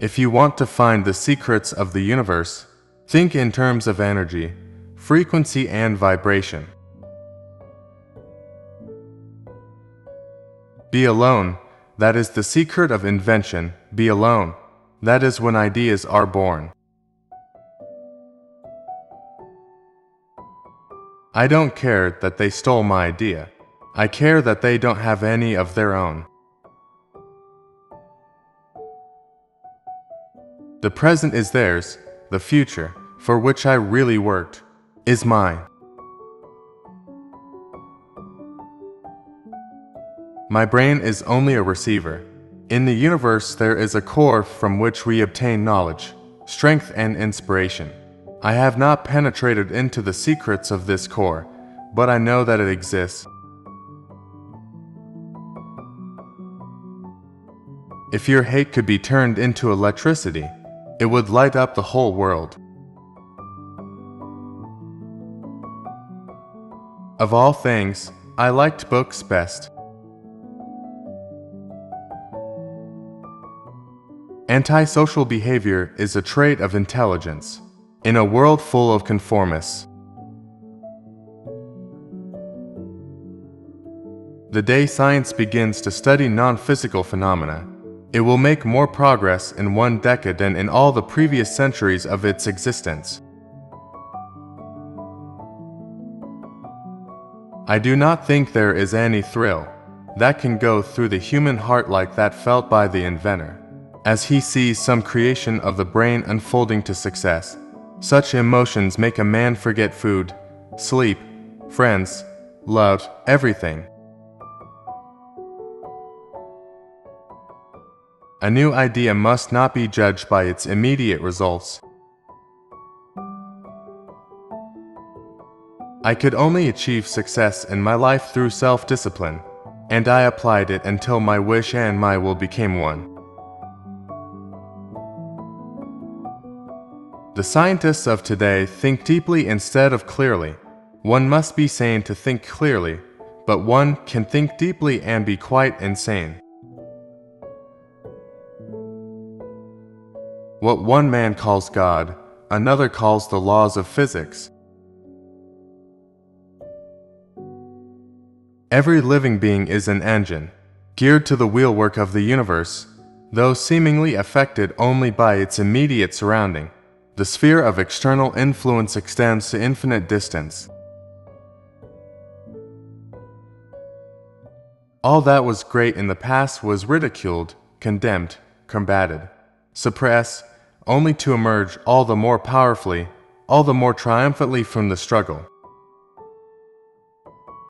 If you want to find the secrets of the universe, think in terms of energy, frequency, and vibration. Be alone. That is the secret of invention. Be alone. That is when ideas are born. I don't care that they stole my idea. I care that they don't have any of their own. The present is theirs, the future, for which I really worked, is mine. My brain is only a receiver. In the universe, there is a core from which we obtain knowledge, strength, and inspiration. I have not penetrated into the secrets of this core, but I know that it exists. If your hate could be turned into electricity, it would light up the whole world. Of all things, I liked books best. Antisocial behavior is a trait of intelligence. In a world full of conformists, the day science begins to study non-physical phenomena, it will make more progress in one decade than in all the previous centuries of its existence. I do not think there is any thrill that can go through the human heart like that felt by the inventor as he sees some creation of the brain unfolding to success. Such emotions make a man forget food, sleep, friends, love, everything. A new idea must not be judged by its immediate results. I could only achieve success in my life through self-discipline, and I applied it until my wish and my will became one. The scientists of today think deeply instead of clearly. One must be sane to think clearly, but one can think deeply and be quite insane. What one man calls God, another calls the laws of physics. Every living being is an engine, geared to the wheelwork of the universe, though seemingly affected only by its immediate surrounding. The sphere of external influence extends to infinite distance. All that was great in the past was ridiculed, condemned, combated, suppressed, only to emerge all the more powerfully, all the more triumphantly from the struggle.